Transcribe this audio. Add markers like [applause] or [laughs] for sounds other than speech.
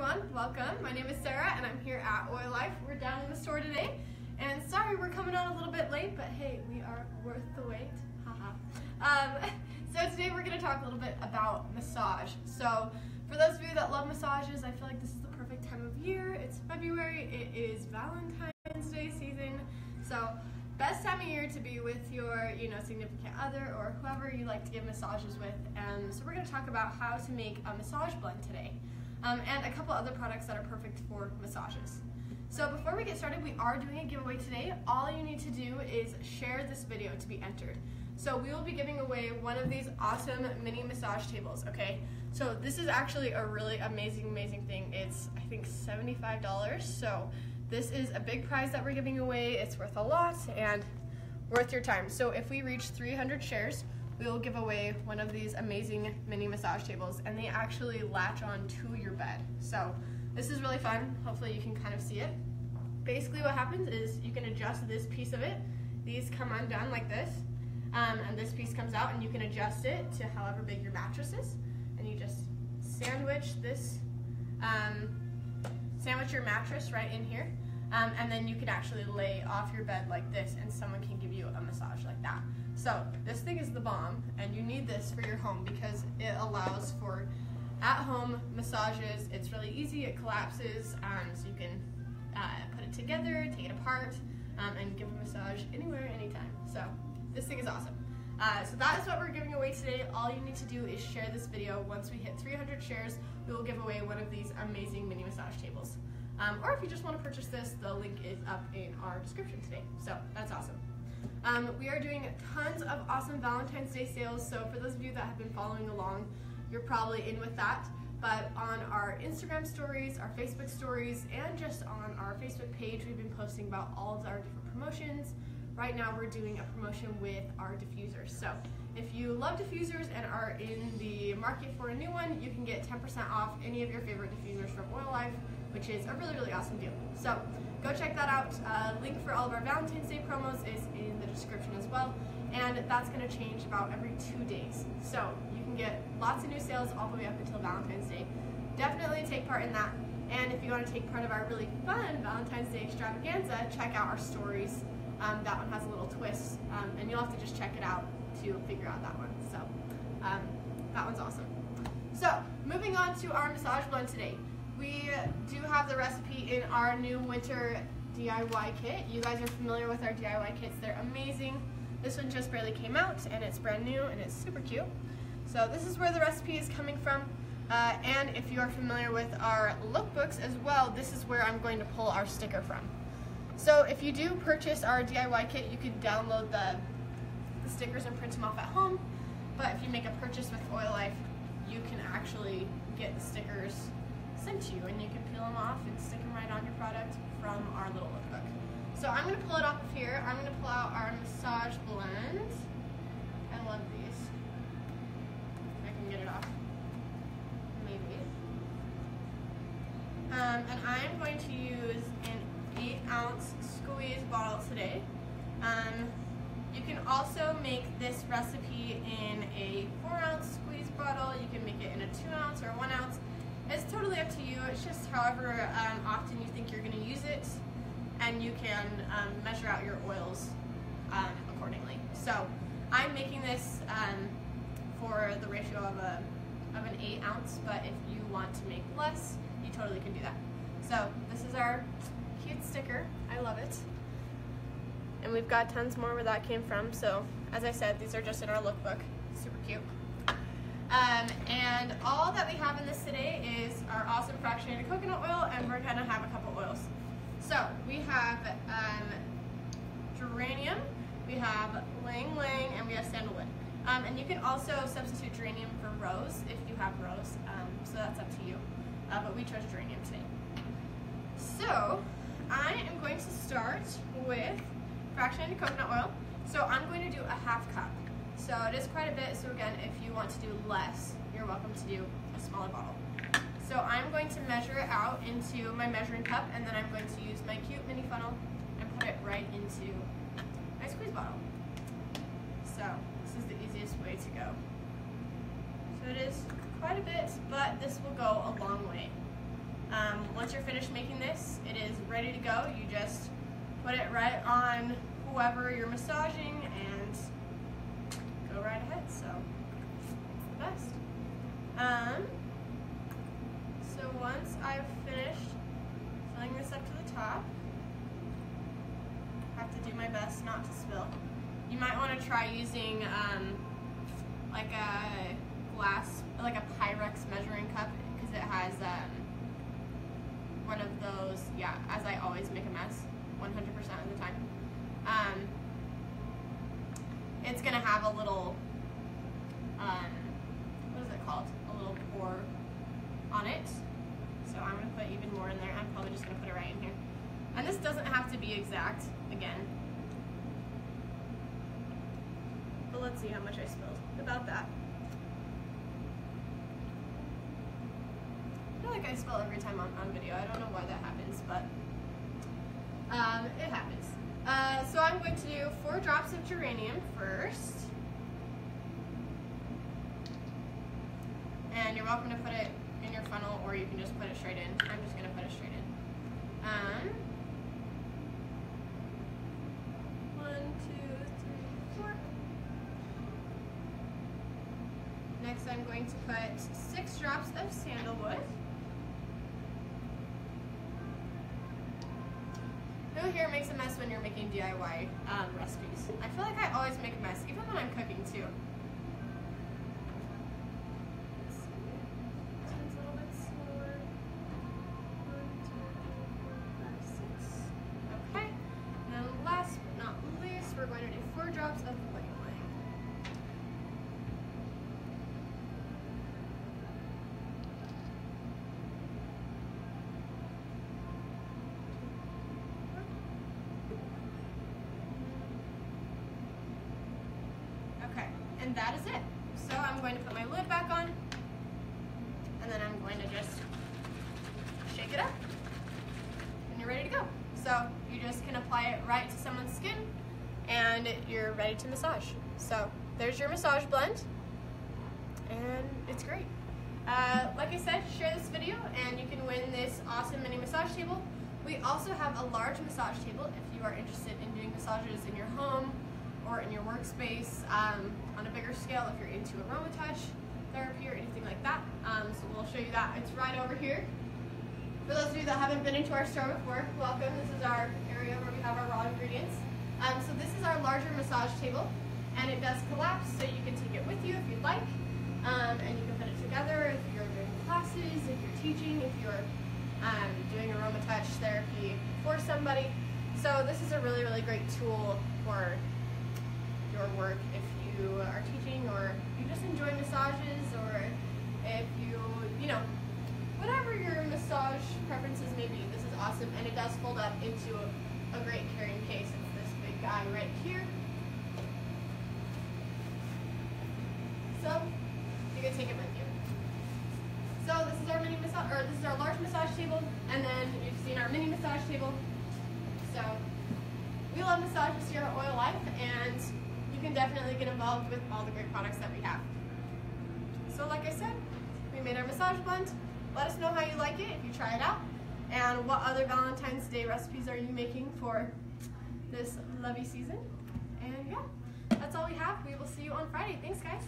everyone, welcome. My name is Sarah and I'm here at Oil Life. We're down in the store today and sorry we're coming on a little bit late, but hey, we are worth the wait. Haha. um, [laughs] so today we're going to talk a little bit about massage. So for those of you that love massages, I feel like this is the perfect time of year. It's February, it is Valentine's Day season. So best time of year to be with your you know significant other or whoever you like to give massages with and so we're going to talk about how to make a massage blend today um, and a couple other products that are perfect for massages. So before we get started, we are doing a giveaway today. All you need to do is share this video to be entered. So we will be giving away one of these awesome mini massage tables, okay? So this is actually a really amazing, amazing thing. It's, I think, $75. So this is a big prize that we're giving away. It's worth a lot and worth your time. So if we reach 300 shares, we will give away one of these amazing mini massage tables and they actually latch on to your bed. So this is really fun. Hopefully you can kind of see it. Basically what happens is you can adjust this piece of it. These come undone like this. Um, and this piece comes out and you can adjust it to however big your mattress is. And you just sandwich this, um, sandwich your mattress right in here. Um, and then you can actually lay off your bed like this and someone can give you a massage like that. So this thing is the bomb and you need this for your home because it allows for at-home massages. It's really easy, it collapses, um, so you can uh, put it together, take it apart, um, and give a massage anywhere, anytime. So this thing is awesome. Uh, so that is what we're giving away today. All you need to do is share this video. Once we hit 300 shares, we will give away one of these amazing mini massage tables. Um, or if you just want to purchase this, the link is up in our description today. So that's awesome. Um, we are doing tons of awesome Valentine's Day sales, so for those of you that have been following along, you're probably in with that. But on our Instagram stories, our Facebook stories, and just on our Facebook page, we've been posting about all of our different promotions. Right now we're doing a promotion with our diffusers. So if you love diffusers and are in the market for a new one, you can get 10% off any of your favorite diffusers from Oil Life, which is a really, really awesome deal. So go check that out. Uh, link for all of our Valentine's Day promos is in the description as well. And that's gonna change about every two days. So you can get lots of new sales all the way up until Valentine's Day. Definitely take part in that. And if you wanna take part of our really fun Valentine's Day extravaganza, check out our stories. Um, that one has a little twist, um, and you'll have to just check it out to figure out that one. So um, that one's awesome. So moving on to our massage blend today. We do have the recipe in our new winter DIY kit. You guys are familiar with our DIY kits. They're amazing. This one just barely came out and it's brand new and it's super cute. So this is where the recipe is coming from. Uh, and if you are familiar with our lookbooks as well, this is where I'm going to pull our sticker from. So if you do purchase our DIY kit, you can download the, the stickers and print them off at home. But if you make a purchase with Oil Life, you can actually get the stickers sent to you and you can peel them off and stick them right on your product from our little lookbook. So I'm going to pull it off of here. I'm going to pull out our massage blend. I love these. I can get it off. Maybe. Um, and I'm going to use an 8 ounce squeeze bottle today. Um, you can also make this recipe in a 4 ounce squeeze bottle. You can make it in a 2 ounce or 1 ounce. It's totally up to you. It's just however um, often you think you're going to use it, and you can um, measure out your oils um, accordingly. So I'm making this um, for the ratio of a of an eight ounce, but if you want to make less, you totally can do that. So this is our cute sticker. I love it. And we've got tons more where that came from. So as I said, these are just in our lookbook. Super cute. Um, and all that we have in this today is our awesome fractionated coconut oil, and we're gonna have a couple oils. So we have um, geranium, we have ylang ylang, and we have sandalwood. Um, and you can also substitute geranium for rose if you have rose, um, so that's up to you. Uh, but we chose geranium today. So I am going to start with fractionated coconut oil. So I'm going to do a half cup. So it is quite a bit, so again, if you want to do less, you're welcome to do a smaller bottle. So I'm going to measure it out into my measuring cup, and then I'm going to use my cute mini funnel and put it right into my squeeze bottle. So this is the easiest way to go. So it is quite a bit, but this will go a long way. Um, once you're finished making this, it is ready to go. You just put it right on whoever you're massaging and go right ahead. So, it's the best. Um, so once I've finished filling this up to the top, I have to do my best not to spill. You might want to try using um, like a glass, like a Pyrex measuring cup because it has um, one of those, yeah, as I always make a mess 100% of the time. Um, it's going to have a little, um, what is it called? A little pour on it. So I'm going to put even more in there. I'm probably just going to put it right in here. And this doesn't have to be exact, again. But let's see how much I spilled. About that. Feel like I spill every time on, on video. I don't know why that happens, but um, it happens. Uh, so I'm going to do four drops of geranium first. And you're welcome to put it in your funnel or you can just put it straight in. I'm just going to put it straight in. Um, one, two, three, four. Next I'm going to put six drops of sandalwood. Who here makes a mess when you're making DIY um, recipes? I feel like I always make a mess, even when I'm cooking too. Okay, and then last but not least, we're going to do four drops of white wine. Okay, and that is it. So I'm going to put my lid back on, and then I'm going to just shake it up, and you're ready to go. So you just can apply it right to someone's skin, and you're ready to massage. So there's your massage blend, and it's great. Uh, like I said, share this video, and you can win this awesome mini massage table. We also have a large massage table if you are interested in doing massages in your home or in your workspace um, on a bigger scale if you're into aromatouch therapy or anything like that. Um, so we'll show you that. It's right over here. For those of you that haven't been into our store before, welcome. This is our area where we have our raw ingredients. Um, so this is our larger massage table and it does collapse so you can take it with you if you'd like um, and you can put it together if you're doing classes, if you're teaching, if you're um, doing aromatouch therapy for somebody. So this is a really, really great tool for work if you are teaching or you just enjoy massages or if you, you know, whatever your massage preferences may be. This is awesome and it does fold up into a, a great carrying case. It's this big guy right here. So you can take it with you. So this is our mini massage, or this is our large massage table, and then you've seen our mini massage table. So we love massages here at Oil Life, and you can definitely get involved with all the great products that we have. So like I said, we made our massage blend. Let us know how you like it if you try it out. And what other Valentine's Day recipes are you making for this lovey season? And yeah, that's all we have. We will see you on Friday. Thanks guys.